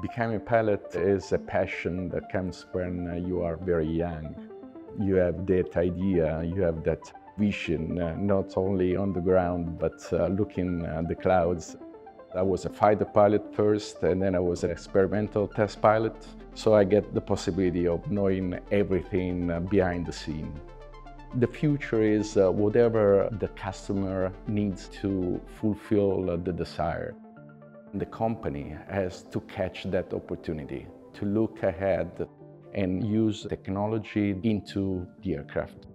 Becoming a pilot is a passion that comes when uh, you are very young. You have that idea, you have that vision, uh, not only on the ground, but uh, looking at the clouds. I was a fighter pilot first, and then I was an experimental test pilot. So I get the possibility of knowing everything uh, behind the scene. The future is uh, whatever the customer needs to fulfill uh, the desire. The company has to catch that opportunity, to look ahead and use technology into the aircraft.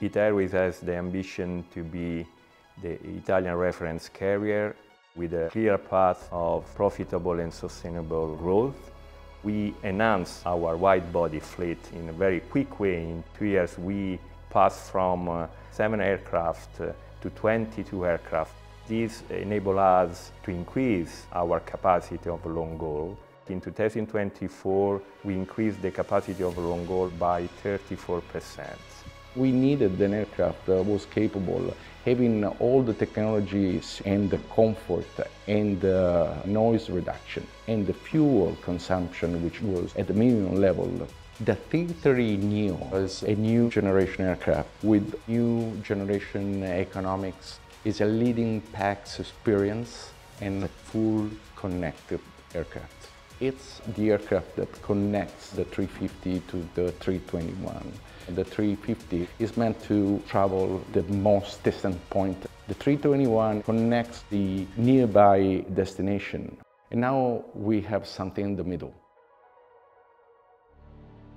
ITA Airways has the ambition to be the Italian reference carrier with a clear path of profitable and sustainable growth. We enhance our wide-body fleet in a very quick way. In two years, we passed from uh, seven aircraft uh, to 22 aircraft. This enables us to increase our capacity of long haul. In 2024, we increased the capacity of long haul by 34 percent. We needed an aircraft that was capable having all the technologies and the comfort and the noise reduction and the fuel consumption which was at the minimum level. The A330neo is a new generation aircraft with new generation economics. It's a leading PAX experience and a full connected aircraft. It's the aircraft that connects the 350 to the 321. The 350 is meant to travel the most distant point. The 321 connects the nearby destination. And now we have something in the middle.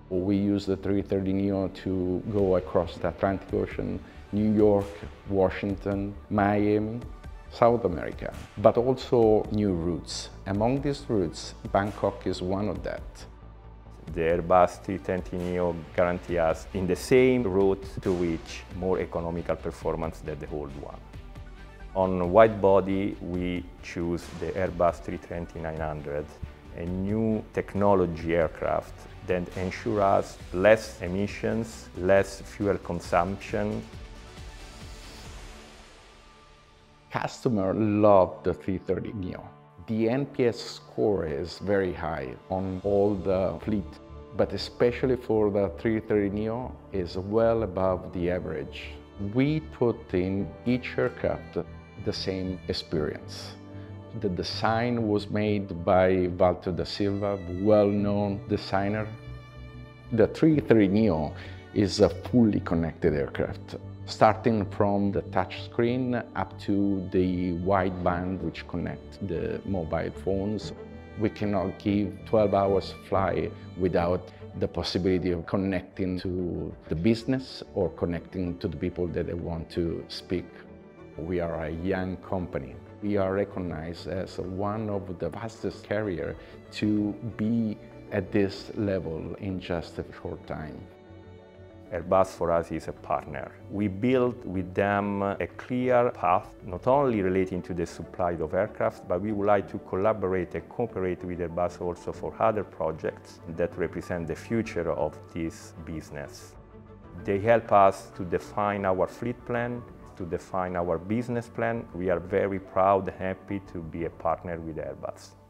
We use the 330neo to go across the Atlantic Ocean, New York, Washington, Miami, South America, but also new routes. Among these routes, Bangkok is one of that. The Airbus 320neo guarantees us in the same route to reach more economical performance than the old one. On wide body, we choose the Airbus 320-900, a new technology aircraft that ensures us less emissions, less fuel consumption, Customer love the 330neo. The NPS score is very high on all the fleet, but especially for the 330neo is well above the average. We put in each aircraft the same experience. The design was made by Walter de Silva, well-known designer. The 330neo is a fully connected aircraft starting from the touch screen up to the wideband which connect the mobile phones. We cannot give 12 hours fly without the possibility of connecting to the business or connecting to the people that they want to speak. We are a young company. We are recognized as one of the fastest carrier to be at this level in just a short time. Airbus for us is a partner. We build with them a clear path, not only relating to the supply of aircraft, but we would like to collaborate and cooperate with Airbus also for other projects that represent the future of this business. They help us to define our fleet plan, to define our business plan. We are very proud and happy to be a partner with Airbus.